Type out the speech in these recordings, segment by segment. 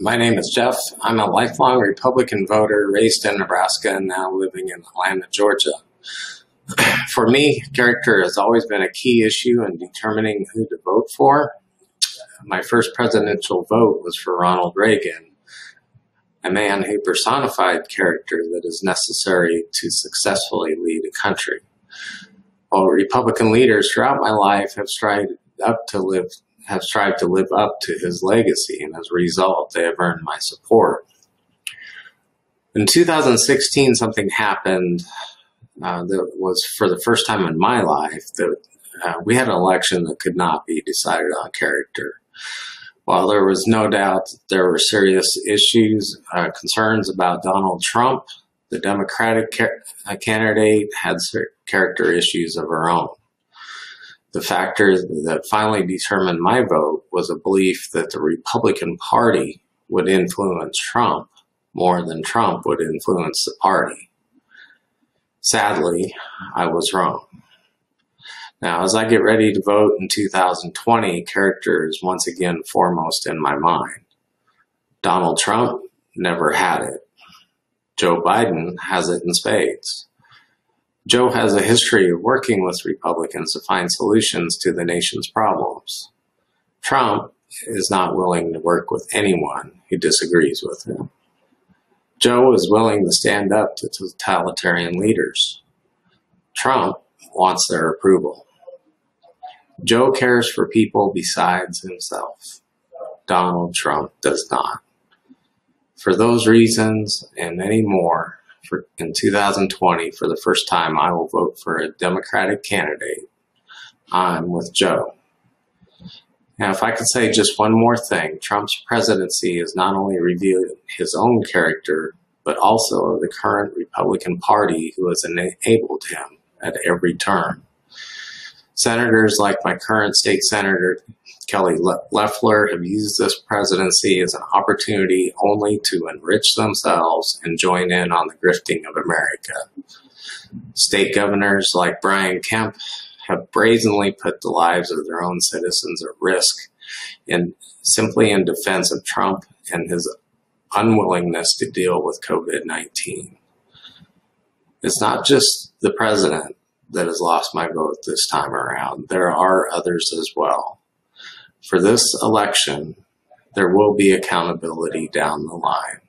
My name is Jeff. I'm a lifelong Republican voter raised in Nebraska and now living in Atlanta, Georgia. For me, character has always been a key issue in determining who to vote for. My first presidential vote was for Ronald Reagan, a man who personified character that is necessary to successfully lead a country. While Republican leaders throughout my life have strived up to live have strived to live up to his legacy, and as a result, they have earned my support. In 2016, something happened uh, that was for the first time in my life that uh, we had an election that could not be decided on character. While there was no doubt that there were serious issues, uh, concerns about Donald Trump, the Democratic ca- candidate had character issues of her own. The factor that finally determined my vote was a belief that the Republican Party would influence Trump more than Trump would influence the party. Sadly, I was wrong. Now, as I get ready to vote in 2020, character is once again foremost in my mind. Donald Trump never had it. Joe Biden has it in spades. Joe has a history of working with Republicans to find solutions to the nation's problems. Trump is not willing to work with anyone who disagrees with him. Joe is willing to stand up to totalitarian leaders. Trump wants their approval. Joe cares for people besides himself. Donald Trump does not. For those reasons and many more, for, in 2020, for the first time, I will vote for a Democratic candidate. I'm with Joe. Now, if I could say just one more thing, Trump's presidency has not only revealed his own character, but also the current Republican Party who has enabled him at every turn. Senators like my current state senator, Kelly Loeffler, have used this presidency as an opportunity only to enrich themselves and join in on the grifting of America. State governors like Brian Kemp have brazenly put the lives of their own citizens at risk in simply in defense of Trump and his unwillingness to deal with COVID 19. It's not just the president that has lost my vote this time around. There are others as well. For this election, there will be accountability down the line.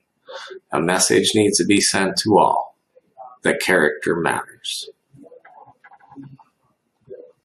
A message needs to be sent to all that character matters.